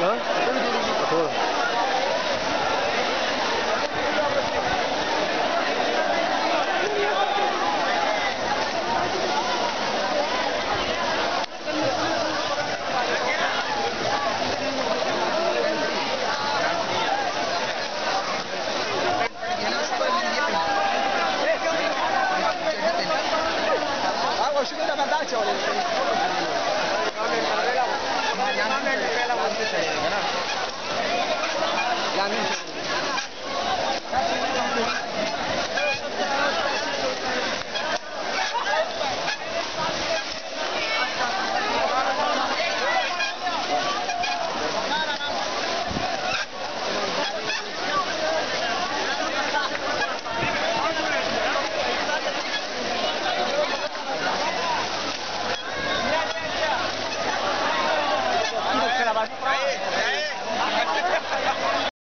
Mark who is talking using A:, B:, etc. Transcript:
A: 来，
B: 我顺便把大的。
C: Já não